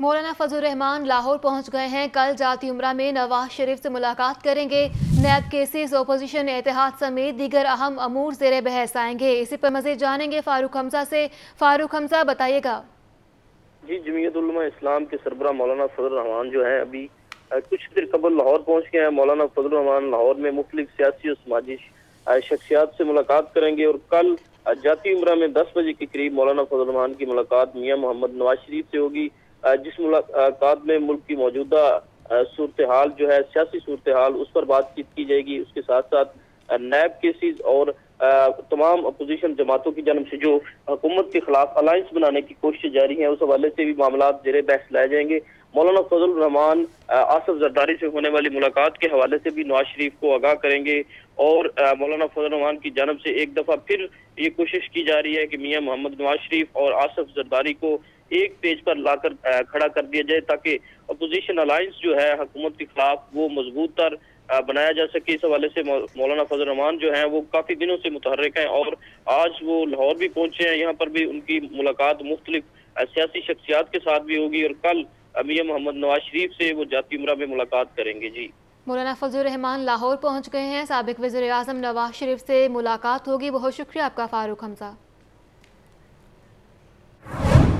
مولانا فضل الرحمان لاہور پہنچ گئے ہیں۔ کل جاتی عمرہ میں نواز شریف سے ملاقات کریں گے۔ نیب کیسز اپوزیشن اتحاد سمیت دیگر اہم امور زیر بحث آئیں گے۔ اسی پر مزید جانیں گے فاروق حمزہ سے۔ فاروق حمزہ، بتائیے گا۔ جی جمعیت علماء اسلام کے سربراہ مولانا فضل الرحمان جو ہیں، ابھی کچھ دیر قبل لاہور پہنچ گئے ہیں۔ مولانا فضل الرحمان لاہور میں مختلف سیاسی اور سماجی شخصیات سے ملاقات کریں گے۔ اور کل جاتی عمرہ میں دس بجے کے قریب مولانا فضل الرحمان کی ملاقات میاں محمد نواز شریف سے ہوگی۔ جس ملاقات میں ملک کی موجودہ صورتحال جو ہے، سیاسی صورتحال، اس پر بات چیت کی جائے گی، اس کے ساتھ ساتھ نیب کیسز اور تمام اپوزیشن جماعتوں کی جانب سے جو حکومت کے خلاف الائنس بنانے کی کوشش جاری ہیں، اس حوالے سے بھی معاملات زیر بحث لائے جائیں گے۔ مولانا فضل الرحمان آصف زرداری سے ہونے والی ملاقات کے حوالے سے بھی نواز شریف کو آگاہ کریں گے اور مولانا فضل الرحمان کی جانب سے ایک دفعہ پھر یہ کوشش کی جا رہی ہے کہ میاں محمد نواز شریف اور آصف زرداری کو ایک پیج پر لا کر کھڑا کر دیا جائے تاکہ اپوزیشن الائنس جو ہے، حکومت کے خلاف وہ مضبوط تر بنایا جا سکے۔ اس حوالے سے مولانا فضل الرحمان جو ہیں، وہ کافی دنوں سے متحرک ہیں اور آج وہ لاہور بھی پہنچے ہیں۔ یہاں پر بھی ان کی ملاقات مختلف سیاسی شخصیات کے ساتھ بھی ہوگی اور کل میاں محمد نواز شریف سے وہ جاتی عمرہ میں ملاقات کریں گے۔ جی۔ مولانا فضل الرحمان لاہور پہنچ گئے ہیں۔ سابق وزیر اعظم نواز شریف سے ملاقات ہوگی۔ بہت شکریہ آپ کا، فاروق حمزہ۔